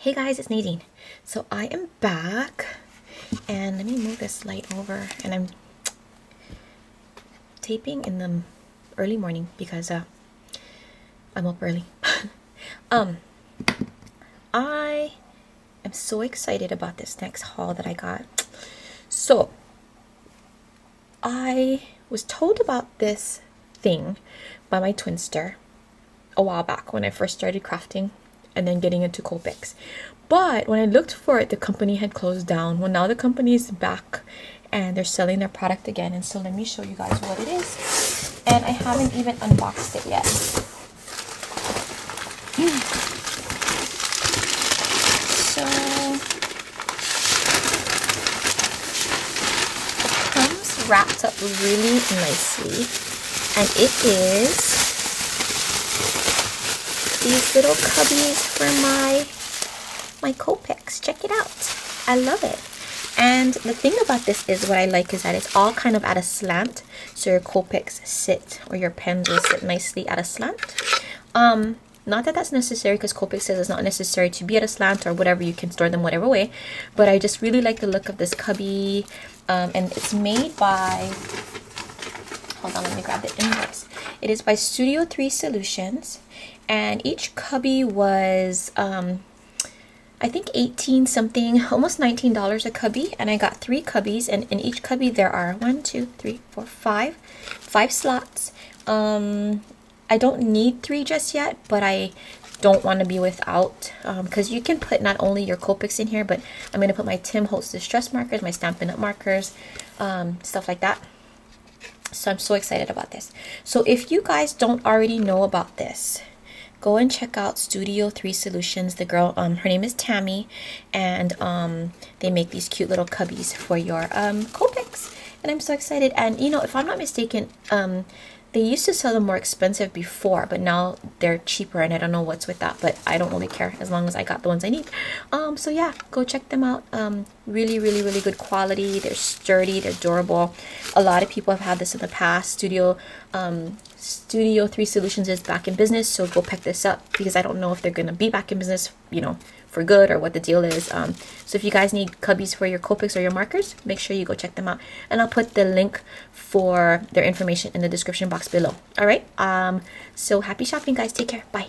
Hey guys, it's Nadine. So I am back and let me move this light over and I'm taping in the early morning because uh, I'm up early. um, I am so excited about this next haul that I got. So I was told about this thing by my twinster a while back when I first started crafting and then getting into Copics. But when I looked for it, the company had closed down. Well, now the company is back and they're selling their product again. And so let me show you guys what it is. And I haven't even unboxed it yet. So it comes wrapped up really nicely. And it is these little cubbies for my my Copics. Check it out. I love it. And the thing about this is what I like is that it's all kind of at a slant. So your Copics sit or your pens will sit nicely at a slant. Um, not that that's necessary because Copic says it's not necessary to be at a slant or whatever. You can store them whatever way. But I just really like the look of this cubby. Um, and it's made by... Hold on, let me grab the invoice. It is by Studio 3 Solutions and each cubby was um, I think 18 something, almost $19 a cubby. And I got three cubbies. And in each cubby, there are one, two, three, four, five, five slots. Um, I don't need three just yet, but I don't want to be without because um, you can put not only your Copics in here, but I'm going to put my Tim Holtz Distress markers, my Stampin' Up! markers, um, stuff like that. So I'm so excited about this. So if you guys don't already know about this, go and check out Studio 3 Solutions. The girl, um, her name is Tammy, and um, they make these cute little cubbies for your um, Copics. And I'm so excited. And, you know, if I'm not mistaken, um, they used to sell them more expensive before, but now they're cheaper, and I don't know what's with that, but I don't really care as long as I got the ones I need. Um, so yeah, go check them out. Um, really, really, really good quality. They're sturdy, they're durable. A lot of people have had this in the past. Studio, um, Studio 3 Solutions is back in business, so go pick this up because I don't know if they're going to be back in business, you know, for good or what the deal is. Um, so if you guys need cubbies for your Copics or your markers, make sure you go check them out. And I'll put the link for their information in the description box below. All right. Um, so happy shopping, guys. Take care. Bye.